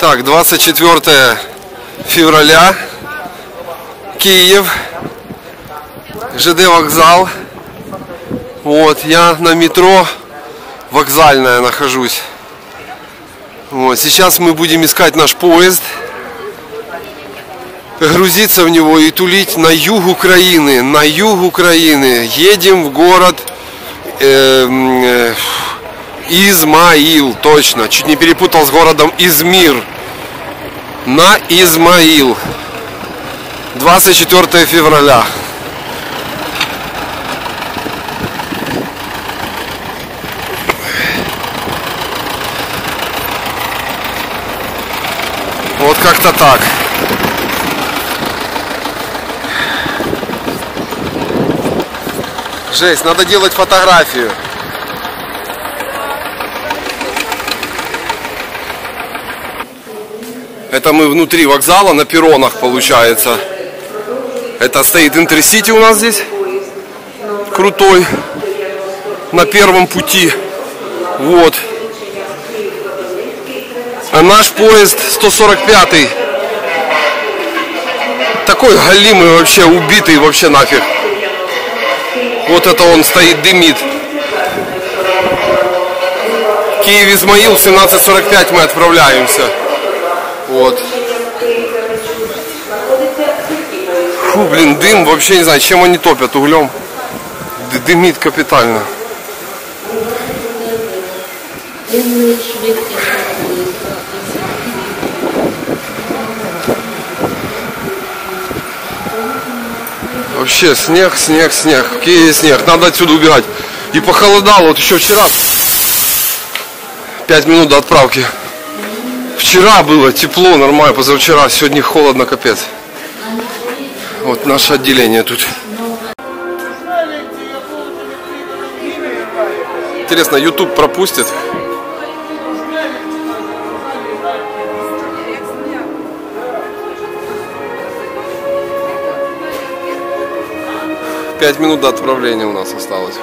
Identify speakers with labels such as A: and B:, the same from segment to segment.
A: Так, 24 февраля. Киев. ЖД вокзал. Вот, я на метро вокзальная нахожусь. Вот, сейчас мы будем искать наш поезд, грузиться в него и тулить на юг Украины. На юг Украины. Едем в город эм, э, Измаил, точно. Чуть не перепутал с городом Измир. На Измаил. 24 февраля. Вот как-то так. Жесть, надо делать фотографию. Это мы внутри вокзала, на перронах получается. Это стоит Интерсити у нас здесь. Крутой. На первом пути. Вот. А наш поезд 145 такой галимый вообще, убитый вообще нафиг. Вот это он стоит, дымит. Киев Измаил в 17.45 мы отправляемся. Вот. Фу, блин, дым, вообще не знаю, чем они топят, углем. Дымит капитально. Вообще снег, снег, снег. Киеве снег. Надо отсюда убирать. И похолодало. Вот еще вчера. Пять минут до отправки. Вчера было тепло, нормально, позавчера. Сегодня холодно, капец. Вот наше отделение тут. Интересно, YouTube пропустит? Пять минут до отправления у нас осталось.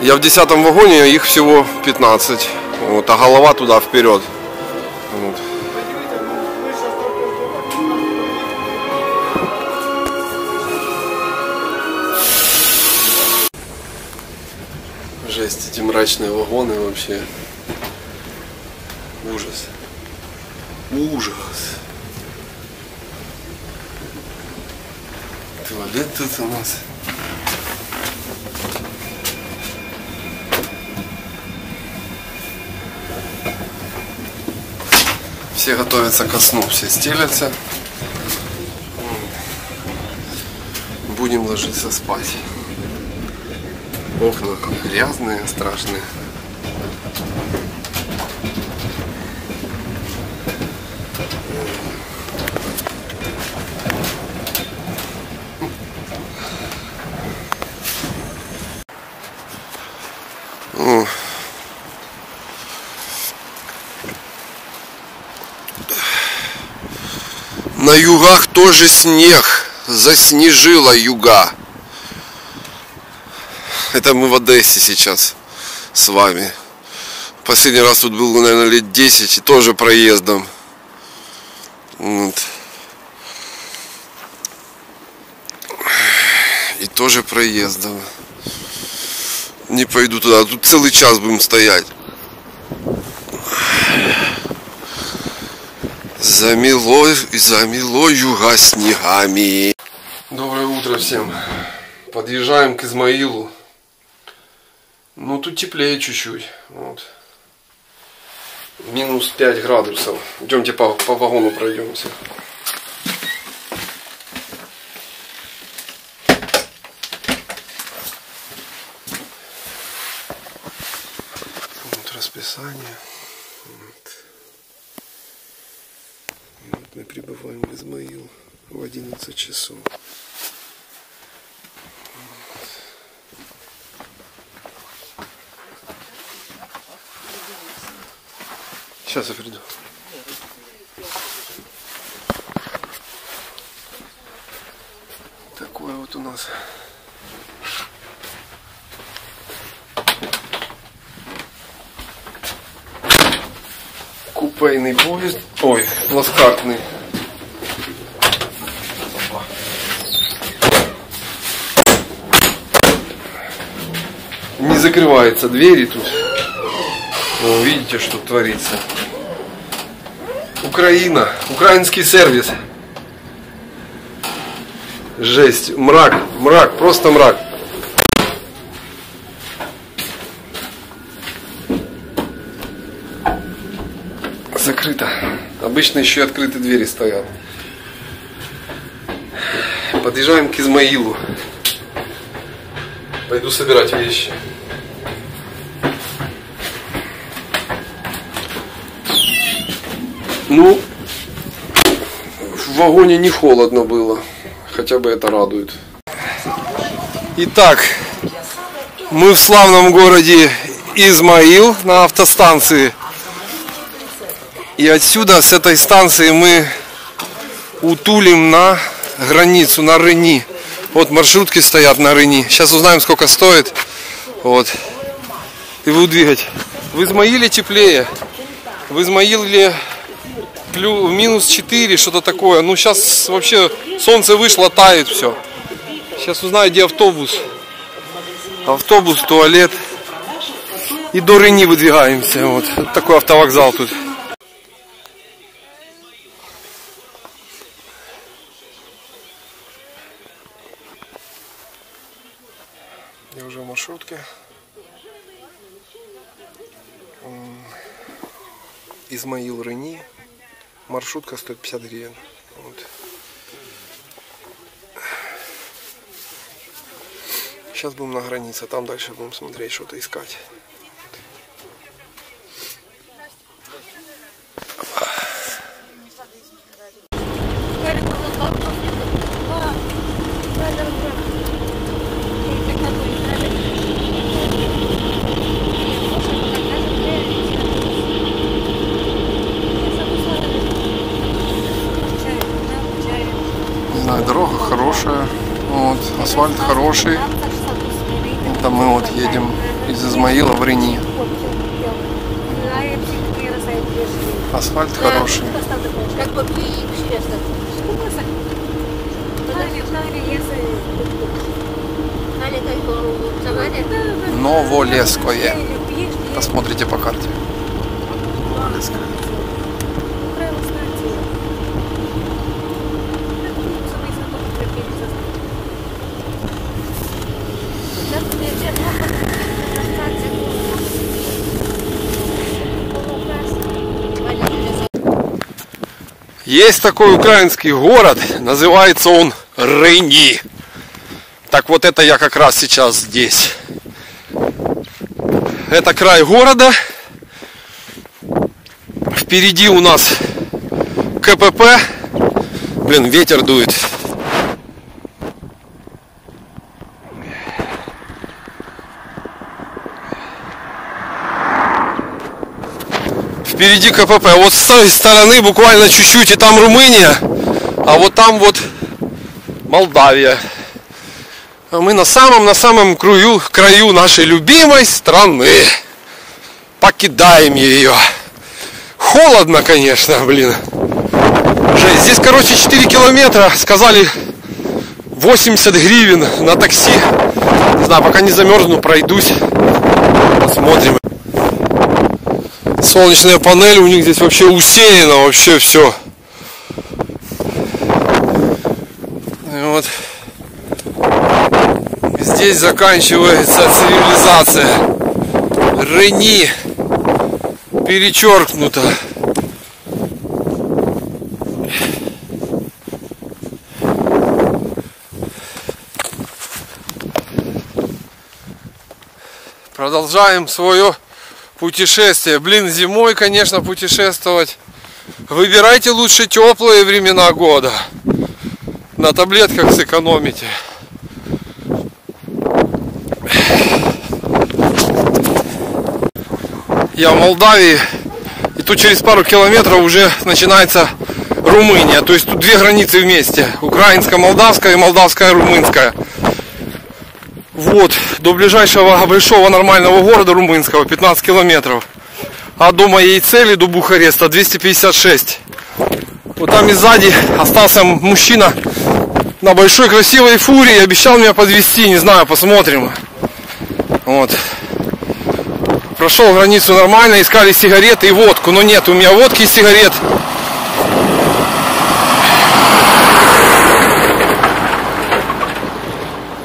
A: Я в десятом вагоне, их всего 15. Вот, а голова туда вперед. Вот. Жесть, эти мрачные вагоны вообще. Ужас. Ужас. Туалет тут у нас. Все готовятся ко сну, все стелятся. Будем ложиться спать. Окна грязные, страшные. На югах тоже снег. Заснежило юга. Это мы в Одессе сейчас с вами. Последний раз тут был, наверное, лет 10 и тоже проездом. Вот. И тоже проездом. Не пойду туда. Тут целый час будем стоять. Замело, замело юга снегами. Доброе утро всем. Подъезжаем к Измаилу. Ну, тут теплее чуть-чуть. Вот. Минус 5 градусов. Идемте по, по вагону пройдемся. Вот расписание. Вот. И вот мы прибываем в Измаил в 11 часов. Сейчас я приду. Такое вот у нас. купейный поезд. Ой, плацкартный. Не закрываются двери тут. О, видите, что творится. Украина, украинский сервис. Жесть, мрак, мрак, просто мрак. Закрыто. Обычно еще открытые двери стоят. Подъезжаем к Измаилу. Пойду собирать вещи. Ну, в вагоне не холодно было. Хотя бы это радует. Итак, мы в славном городе Измаил на автостанции. И отсюда, с этой станции, мы утулим на границу, на Рыни. Вот маршрутки стоят на Рыни. Сейчас узнаем, сколько стоит. Вот. И буду двигать. В Измаиле теплее. В Измаиле плюс, минус 4, что-то такое. Ну, сейчас вообще солнце вышло, тает все. Сейчас узнаю, где автобус. Автобус, туалет. И до Рени выдвигаемся. Вот. такой автовокзал тут. Я уже в маршрутке. Измаил Рени. Маршрутка стоит 50 гривен. Вот. Сейчас будем на границе, там дальше будем смотреть, что-то искать. Не знаю, дорога хорошая, вот, асфальт хороший. Это мы вот едем из Измаила в Рени. Асфальт хороший. Новолеское. Посмотрите по карте. Есть такой украинский город, называется он Рыни. Так вот это я как раз сейчас здесь. Это край города. Впереди у нас КПП. Блин, ветер дует. Впереди КПП. Вот с той стороны буквально чуть-чуть и там Румыния, а вот там вот Молдавия. А мы на самом, на самом краю, краю нашей любимой страны. Покидаем ее. Холодно, конечно, блин. Жесть. Здесь, короче, 4 километра. Сказали 80 гривен на такси. Не знаю, пока не замерзну, пройдусь. Посмотрим. Солнечная панель у них здесь вообще усеяна, вообще все. Вот здесь заканчивается цивилизация. Рени перечеркнуто. Продолжаем свое путешествие. Блин, зимой, конечно, путешествовать. Выбирайте лучше теплые времена года. На таблетках сэкономите. Я в Молдавии. И тут через пару километров уже начинается Румыния. То есть тут две границы вместе. Украинская, молдавская и молдавская, румынская. Вот, до ближайшего большого нормального города румынского 15 километров.
B: А до моей цели, до Бухареста, 256. Вот там и сзади остался мужчина на большой красивой фуре и обещал меня подвести, не знаю, посмотрим. Вот. Прошел границу нормально, искали сигареты и водку, но нет, у меня водки и сигарет.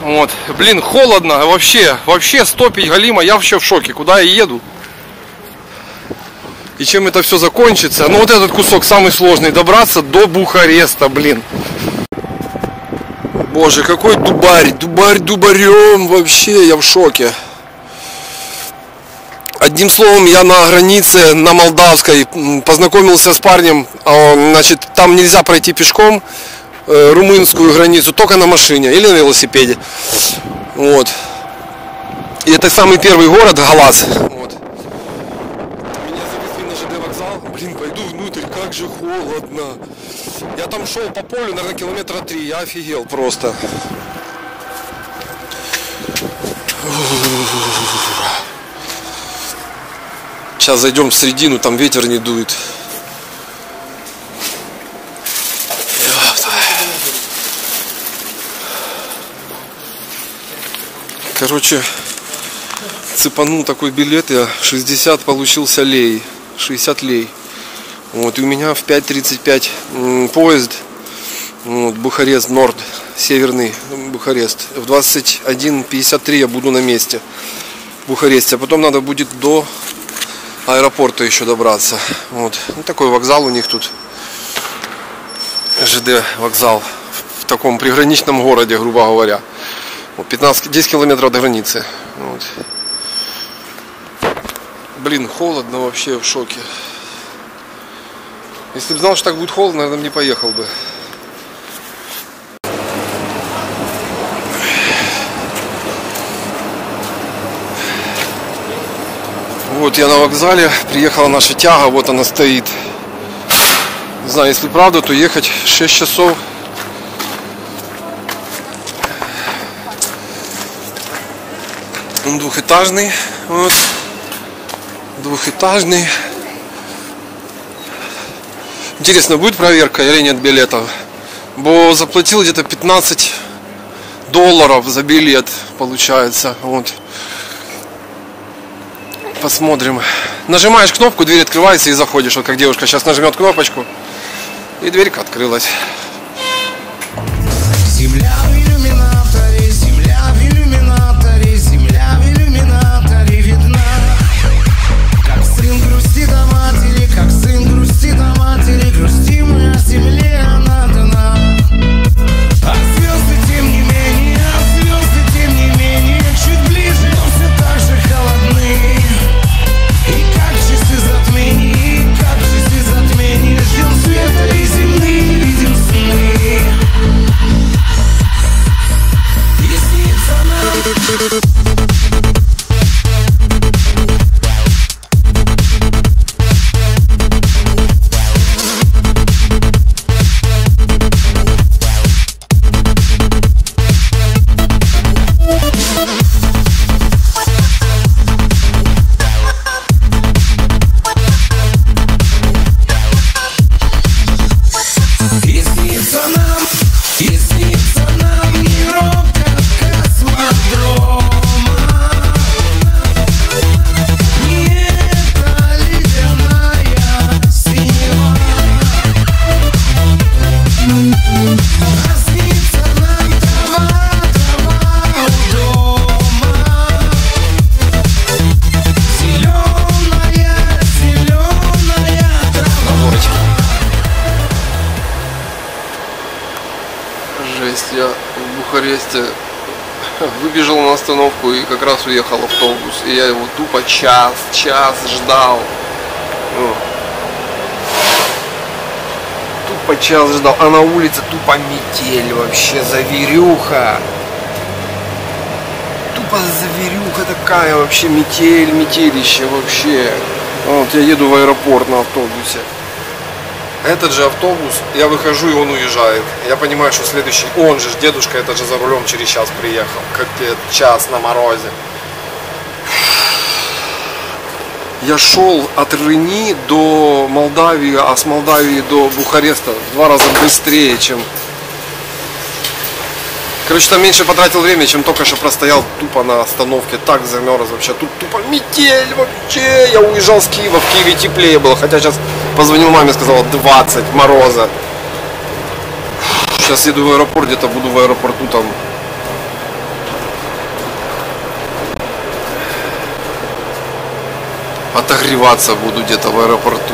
B: Вот, блин, холодно, вообще, вообще стопить галима, я вообще в шоке, куда я еду. И чем это все закончится? Ну вот этот кусок самый сложный, добраться до Бухареста, блин.
A: Боже, какой дубарь, дубарь дубарем, вообще, я в шоке. Одним словом, я на границе, на Молдавской, познакомился с парнем, а значит, там нельзя пройти пешком, э, румынскую границу, только на машине или на велосипеде. Вот. И это самый первый город, Галас. Вот. Меня завезли на ЖД вокзал. Блин, пойду внутрь, как же холодно. Я там шел по полю, наверное, километра три. Я офигел просто. Сейчас зайдем в середину, там ветер не дует. Короче, цепанул такой билет, я 60 получился лей, 60 лей. Вот, и у меня в 5.35 поезд, вот, Бухарест, Норд, северный Бухарест. В 21.53 я буду на месте в Бухаресте, а потом надо будет до аэропорта еще добраться. Вот. Ну, такой вокзал у них тут. ЖД вокзал в таком приграничном городе, грубо говоря. 15, 10 километров до границы. Вот. Блин, холодно вообще в шоке. Если бы знал, что так будет холодно, наверное, не поехал бы. Вот я на вокзале, приехала наша тяга, вот она стоит. Не знаю, если правда, то ехать 6 часов. Он двухэтажный, вот, двухэтажный. Интересно, будет проверка или нет билетов? Бо заплатил где-то 15 долларов за билет, получается, вот. Посмотрим. Нажимаешь кнопку, дверь открывается и заходишь. Вот как девушка сейчас нажмет кнопочку. И дверька открылась. Уехал автобус. И я его тупо час, час ждал. Ну. Тупо час ждал. А на улице тупо метель вообще, заверюха. Тупо заверюха такая вообще, метель, метелище вообще. Вот я еду в аэропорт на автобусе. Этот же автобус, я выхожу и он уезжает. Я понимаю, что следующий, он же, дедушка, это же за рулем через час приехал. Как час на морозе. Я шел от Рени до Молдавии, а с Молдавии до Бухареста в два раза быстрее, чем... Короче, там меньше потратил времени, чем только что простоял тупо на остановке. Так замерз вообще. Тут тупо метель вообще. Я уезжал с Киева, в Киеве теплее было. Хотя сейчас позвонил маме, сказала 20 мороза. Сейчас еду в аэропорт, где-то буду в аэропорту там отогреваться буду где-то в аэропорту.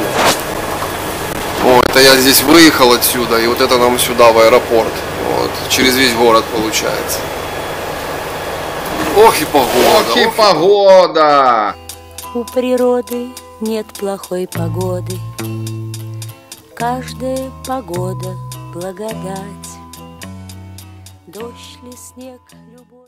A: О, это я здесь выехал отсюда, и вот это нам сюда, в аэропорт. Вот, через весь город получается. Ох и погода.
C: Ох и погода!
D: У природы нет плохой погоды. Каждая погода благодать. Дождь ли снег, любовь.